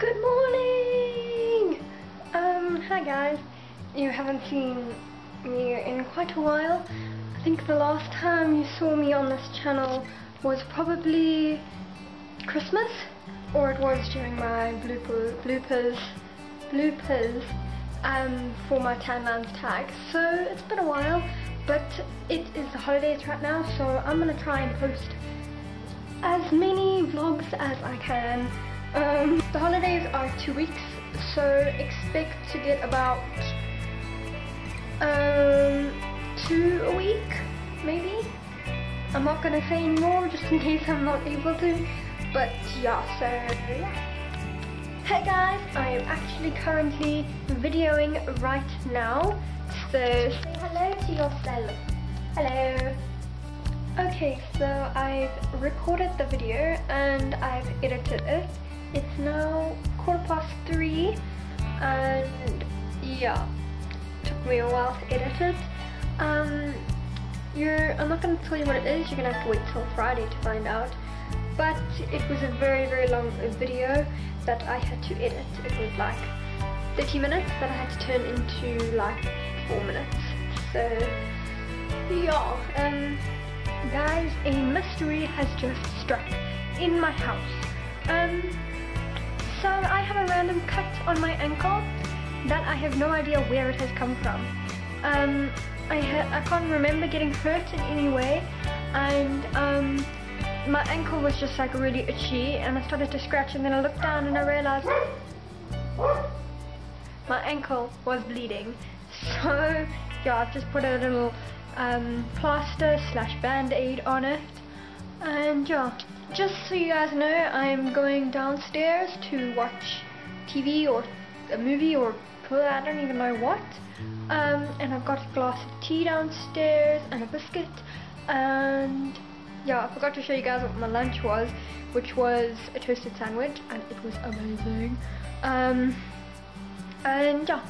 Good morning! Um, hi guys. You haven't seen me in quite a while. I think the last time you saw me on this channel was probably Christmas, or it was during my blooper, bloopers, bloopers um, for my Tanlands tag. So it's been a while, but it is the holidays right now, so I'm gonna try and post as many vlogs as I can. Um, the holidays are two weeks, so expect to get about um, two a week, maybe. I'm not gonna say any more just in case I'm not able to, but yeah, so yeah. Hey guys, I am actually currently videoing right now, so say hello to yourself. Hello. Okay, so I've recorded the video and I've edited it. It's now quarter past three and yeah, took me a while to edit it. Um, you're, I'm not going to tell you what it is, you're going to have to wait till Friday to find out. But it was a very, very long video that I had to edit. It was like 30 minutes that I had to turn into like 4 minutes. So, yeah, um, Guys, a mystery has just struck in my house. Um, so I have a random cut on my ankle that I have no idea where it has come from. Um, I, I can't remember getting hurt in any way, and um, my ankle was just like really itchy, and I started to scratch, and then I looked down and I realized my ankle was bleeding. So yeah, I've just put a little um, plaster slash band-aid on it and yeah. Just so you guys know I'm going downstairs to watch TV or a movie or I don't even know what. Um, and I've got a glass of tea downstairs and a biscuit. And yeah I forgot to show you guys what my lunch was which was a toasted sandwich and it was amazing. Um, and yeah